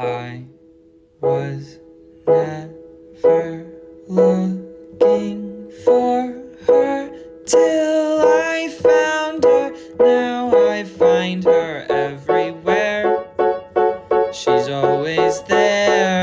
I was never looking for her till I found her. Now I find her everywhere. She's always there.